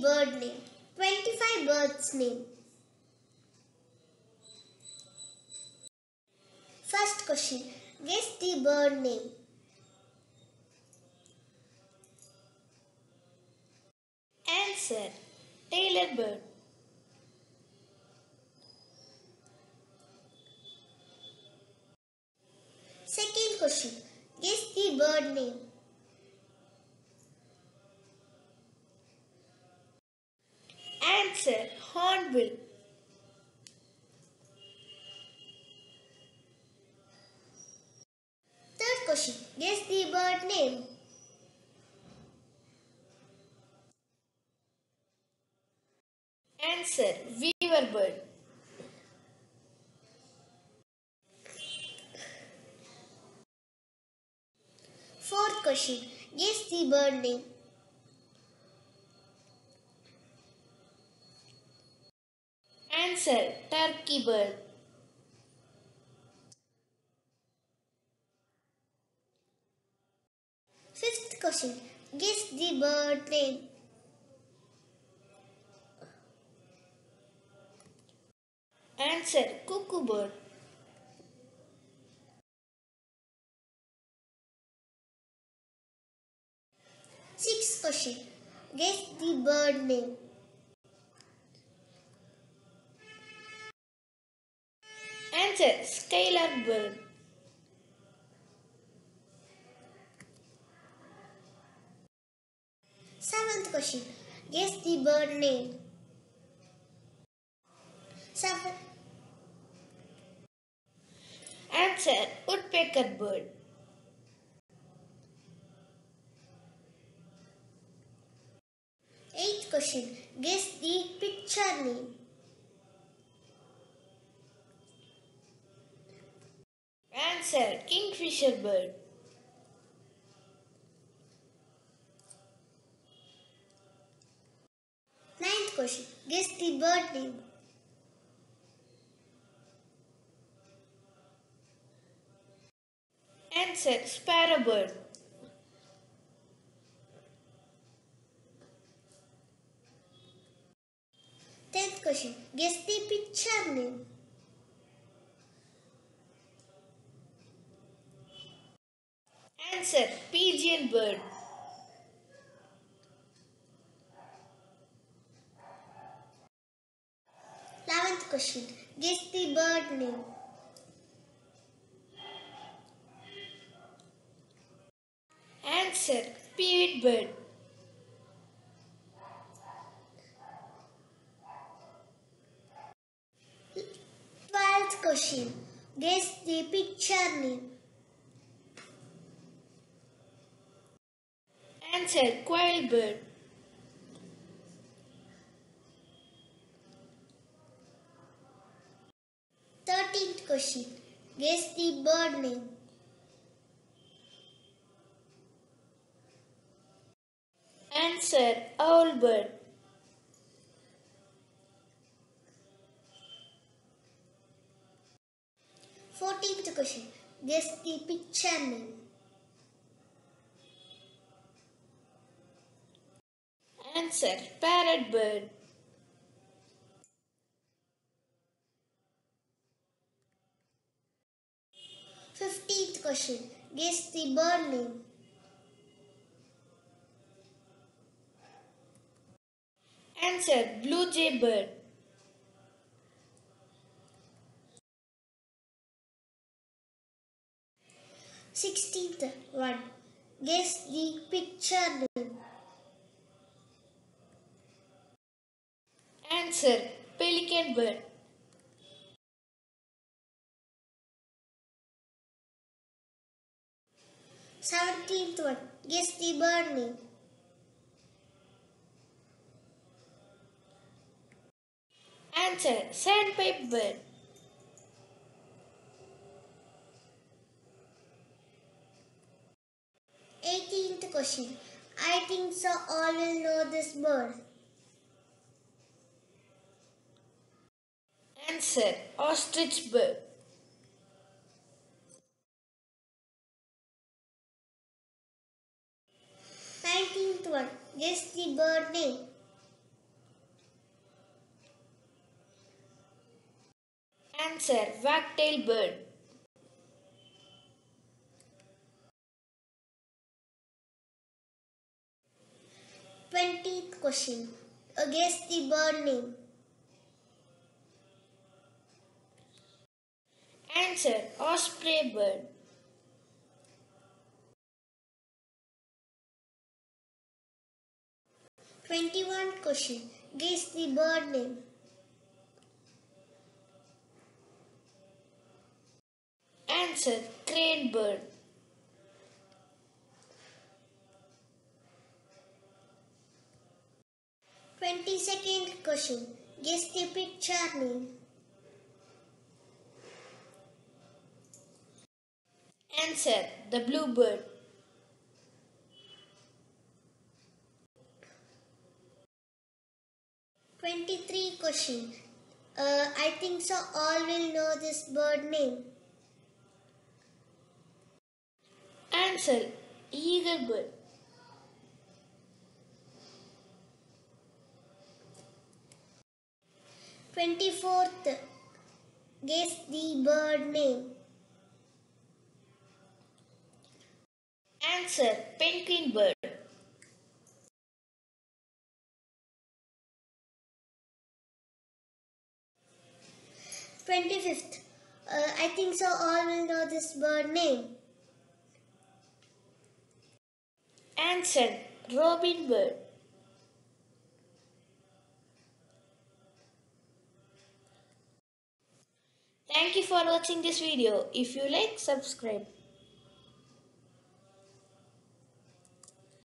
bird name. 25 birds name. First question. Guess the bird name. Answer Tailor bird. Second question. Guess the bird name. Answer Hornbill. Third question. Guess the bird name. Answer Weaver bird. Fourth question. Guess the bird name. Answer Turkey bird. Fifth question. Guess the bird name. Answer Cuckoo bird. Sixth question. Guess the bird name. Skylark bird. Seventh question. Guess the bird name. Seven. Answer Woodpecker bird. Eighth question. Guess the picture name. Answer Kingfisher bird. Ninth question. Guess the bird name. Answer Sparrow bird. Tenth question. Guess the picture name. Answer Pigeon bird. Eleventh question. Guess the bird name. Answer Peewit bird. Twelfth question. Guess the picture name. Answer Quail bird. Thirteenth question. Guess the bird name. Answer Owl bird. Fourteenth question. Guess the picture name. Answer Parrot bird. Fifteenth question. Guess the bird name. Answer Blue jay bird. Sixteenth one. Guess the picture name. Answer Pelican bird. Seventeenth one. Guess the bird name. Answer Sandpiper bird. Eighteenth question. I think so all will know this bird. Answer Ostrich bird. Nineteenth one. Guess the bird name. Answer Wagtail bird. Twentieth question. Uh, guess the bird name. Answer osprey bird. Twenty-one question. Guess the bird name. Answer crane bird. Twenty-second question. Guess the picture name. Answer the bluebird. Twenty-three question. Uh, I think so. All will know this bird name. Answer eagle bird. Twenty-fourth. Guess the bird name. Answer penguin bird. Twenty-fifth. Uh, I think so. All will know this bird name. Answer robin bird. Thank you for watching this video. If you like, subscribe.